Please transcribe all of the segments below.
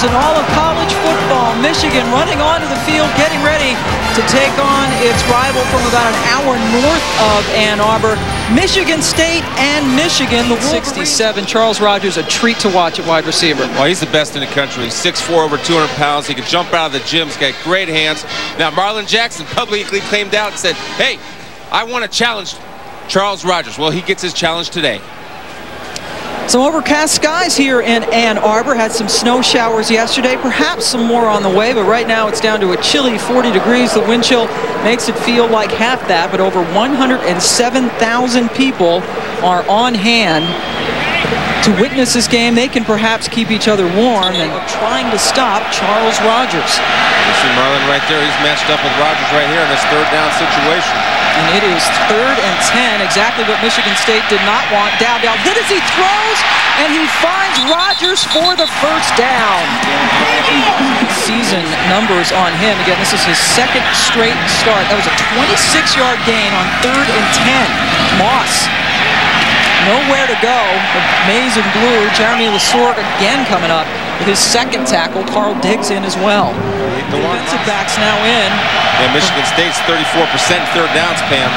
Rogers in all of college football. Michigan running onto the field, getting ready to take on its rival from about an hour north of Ann Arbor. Michigan State and Michigan, the 67. Charles Rogers, a treat to watch at wide receiver. Well, he's the best in the country. He's 6'4", over 200 pounds. He can jump out of the gym. He's got great hands. Now, Marlin Jackson publicly claimed out and said, hey, I want to challenge Charles Rogers. Well, he gets his challenge today. Some overcast skies here in Ann Arbor. Had some snow showers yesterday, perhaps some more on the way, but right now it's down to a chilly 40 degrees. The wind chill makes it feel like half that, but over 107,000 people are on hand to witness this game. They can perhaps keep each other warm and trying to stop Charles Rogers. You see Marlin right there. He's matched up with Rogers right here in this third down situation. And it is third and 10, exactly what Michigan State did not want. Dowdell hit as he throws, and he finds Rogers for the first down. Season numbers on him. Again, this is his second straight start. That was a 26-yard gain on third and 10. Moss nowhere to go. The maize and blue. Jeremy LeSeur again coming up with his second tackle. Carl Diggs in as well. The defensive backs now in. Yeah, Michigan State's 34% third downs, Pam.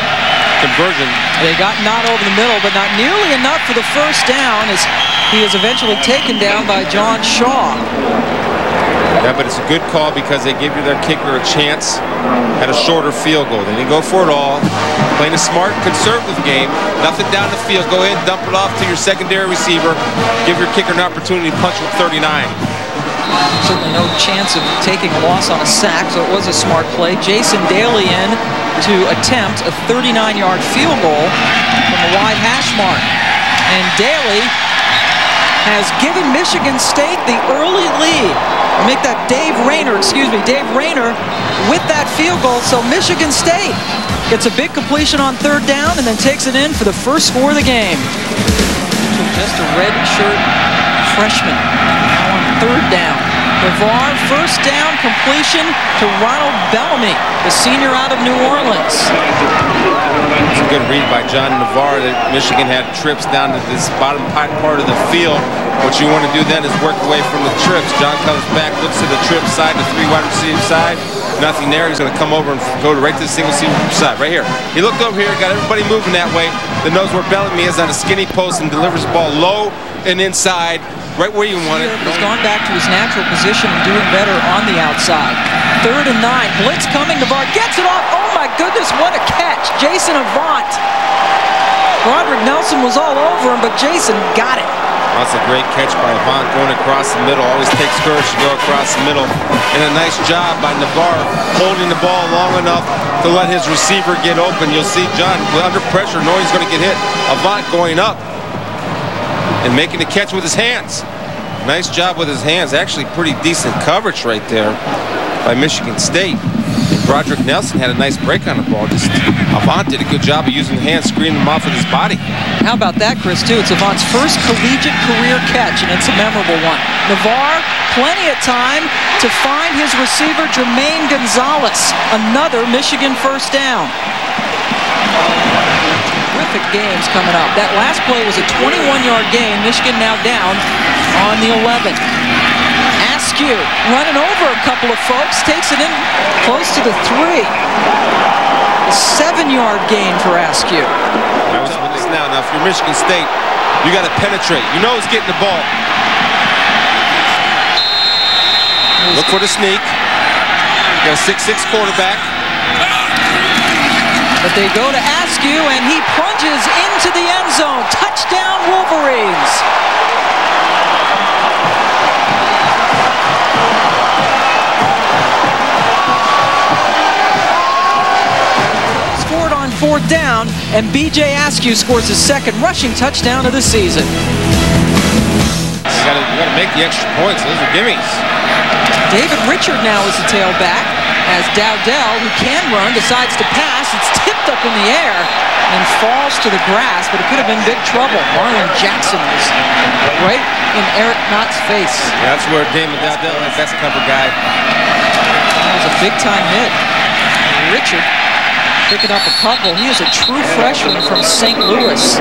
Conversion. They got not over the middle, but not nearly enough for the first down as he is eventually taken down by Jon Shaw. Yeah, but it's a good call because they give you their kicker a chance at a shorter field goal. They didn't go for it all. Playing a smart, conservative game. Nothing down the field. Go ahead and dump it off to your secondary receiver. Give your kicker an opportunity to punch with 39. Certainly no chance of taking a loss on a sack, so it was a smart play. Jason Daly in to attempt a 39-yard field goal from the wide hash mark. And Daly has given Michigan State the early lead. Make that Dave Rayner, excuse me, Dave Rayner with that field goal. So Michigan State gets a big completion on third down and then takes it in for the first score of the game. Just a red shirt freshman now on third down. Navarre, first down completion to Ronald Bellamy, the senior out of New Orleans. Good read by John Navarre that Michigan had trips down to this bottom part of the field. What you want to do then is work away from the trips. John comes back, looks to the trip side, the three wide receiver side. Nothing there. He's going to come over and go right to the single receiver side, right here. He looked over here, got everybody moving that way. That knows where Bellamy is on a skinny post and delivers the ball low and inside right where you want it. He's gone back to his natural position and doing better on the outside. Third and nine. Blitz coming. Navarre gets it off. Oh, my goodness. What a catch. Jason Avant. Broderick Nelson was all over him, but Jason got it. That's a great catch by Avant going across the middle. Always takes courage to go across the middle. And a nice job by Navarre holding the ball long enough to let his receiver get open. You'll see John under pressure knowing he's going to get hit. Avant going up and making the catch with his hands. Nice job with his hands. Actually pretty decent coverage right there by Michigan State. And Broderick Nelson had a nice break on the ball. Just Avant did a good job of using the hands, screening him off with his body. How about that, Chris, too? It's Avant's first collegiate career catch, and it's a memorable one. Navarre, plenty of time to find his receiver, Jermaine Gonzales. Another Michigan first down terrific games coming up. That last play was a 21-yard gain. Michigan now down on the 11. Askew running over a couple of folks, takes it in close to the three. A seven-yard gain for Askew. I was with this now. Now, if you're Michigan State, you got to penetrate. You know he's getting the ball. Look for the sneak. You got a 6'6 quarterback. But they go to Askew, and he plunges into the end zone. Touchdown, Wolverines. Fourth down, and B.J. Askew scores his second rushing touchdown of the season. You gotta, you gotta make the extra points. Those are gimmies. David Richard now is the tailback as Dowdell, who can run, decides to pass. It's tipped up in the air and falls to the grass, but it could have been big trouble. Marlin Jackson was right in Eric Knott's face. Yeah, that's where Damon Dowdell is. That's cover guy. That was a big-time hit. Richard picking up a couple. He is a true freshman from St. Louis. Just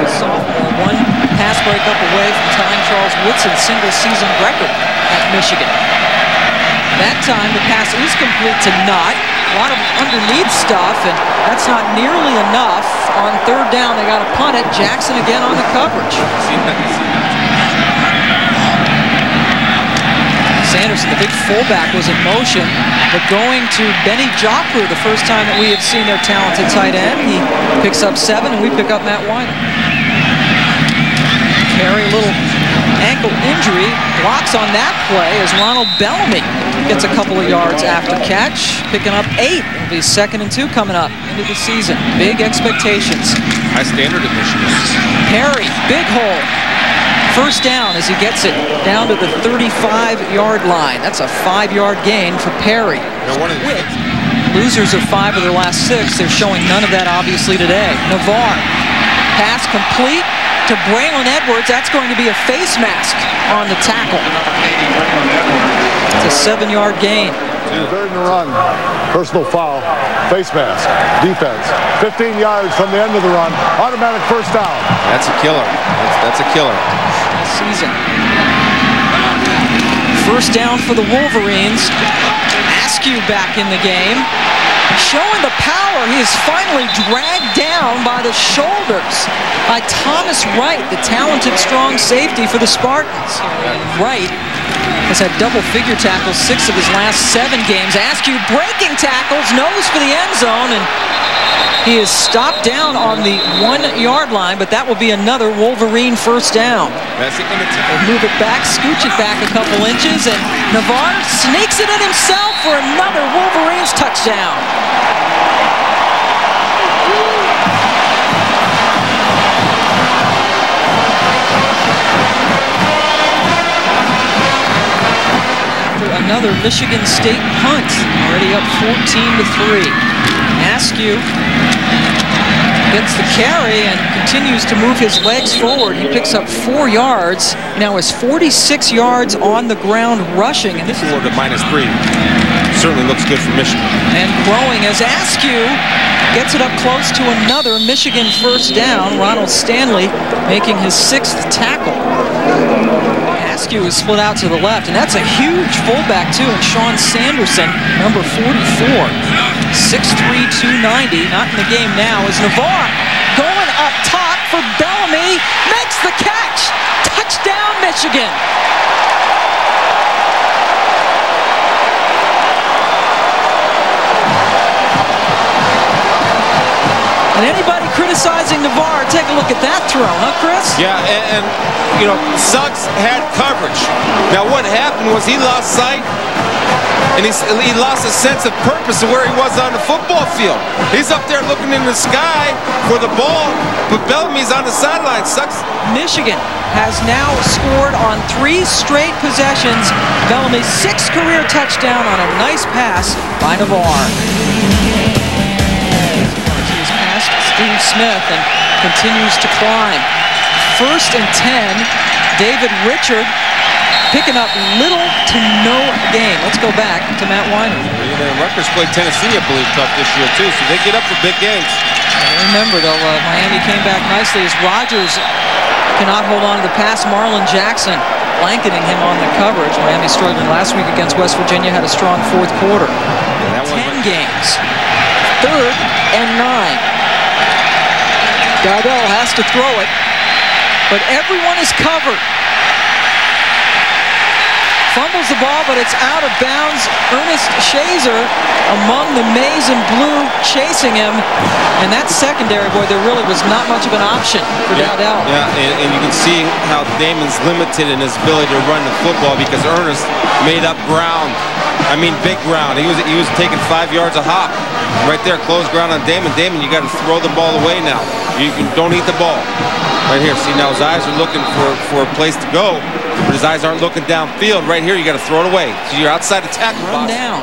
a sophomore, one pass breakup away from tying Charles Woodson's single-season record at Michigan. That time, the pass is complete to Knott. A lot of underneath stuff, and that's not nearly enough. On third down, they got to punt it. Jackson again on the coverage. Sanderson, the big fullback, was in motion, but going to Bennie Joppru, the first time that we have seen their talented tight end. He picks up seven, and we pick up Matt Winer. Carey, a little ankle injury, blocks on that play as Ronald Bellamy gets a couple of yards after catch, picking up eight. It'll be second and two coming up into the season. Big expectations. High standard in Michigan. Perry, big hole. First down as he gets it down to the 35-yard line. That's a five-yard gain for Perry. Now, one of the, Losers of five of their last six. They're showing none of that, obviously, today. Navarre, pass complete to Braylon Edwards. That's going to be a face mask on the tackle. It's a seven-yard gain. Third and run, personal foul, face mask, defense. 15 yards from the end of the run, automatic first down. that's a killer. That's, that's a killer. Season. First down for the Wolverines. Askew back in the game. Showing the power, he is finally dragged down by the shoulders by Thomas Wright, the talented strong safety for the Spartans. Wright has had double figure tackles six of his last seven games. Askew breaking tackles, nose for the end zone, and he is stopped down on the one-yard line, but that will be another Wolverine first down. That's it. They move it back, scooch it back a couple inches, and Navarre sneaks it in himself for another Wolverines touchdown. Another Michigan State punt, already up 14 to 3. Askew gets the carry and continues to move his legs forward. He picks up four yards. He now has 46 yards on the ground rushing. And this is Four to minus three. Certainly looks good for Michigan. and growing as Askew gets it up close to another Michigan first down. Ronald Stanley making his sixth tackle. Askew is split out to the left, and that's a huge fullback too. And Sean Anderson, number 44, 6'3", 290, not in the game now. Is Navarre going up top for Bellamy, makes the catch, touchdown Michigan. And anybody criticizing Navarre, take a look at that throw, huh, Chris? Yeah, and, and you know, Suggs had coverage. Now, what happened was he lost sight, and he, lost a sense of purpose of where he was on the football field. He's up there looking in the sky for the ball, but Bellamy's on the sideline. Suggs Michigan has now scored on three straight possessions. Bellamy's sixth career touchdown on a nice pass by Navarre. He's past Steve Smith and continues to climb. First and 10, David Richard picking up little to no gain. Let's go back to Matt Winer. You know, Rutgers played Tennessee, I believe, tough this year too, so they get up for big games. Remember, though, uh, Miami came back nicely as Rogers cannot hold on to the pass. Marlin Jackson blanketing him on the coverage. Miami struggling last week against West Virginia, had a strong fourth quarter. that one Ten went- games. Third and nine. Gardell has to throw it, but everyone is covered. Fumbles the ball, but it's out of bounds. Ernest Shazer among the maize and blue chasing him. And that secondary, boy, there really was not much of an option for Yeah, Dowdell. yeah and, and you can see how Damon's limited in his ability to run the football because Ernest made up ground. I mean, big ground. He was he was taking five yards a hop. Right there, close ground on Damon. Damon, you got to throw the ball away now. You can, don't eat the ball. Right here. See, now his eyes are looking for, for a place to go, but his eyes aren't looking downfield. Right here, you got to throw it away. So you're outside the tackle Run box. down.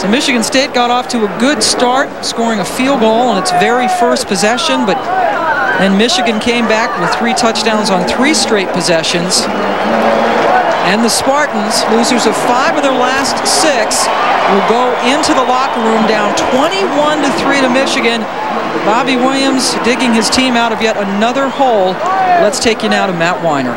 So Michigan State got off to a good start, scoring a field goal on its very first possession, but then Michigan came back with three touchdowns on three straight possessions. And the Spartans, losers of five of their last six, will go into the locker room down 21 to 3 to Michigan Bobby Williams digging his team out of yet another hole. Let's take you now to Matt Winer.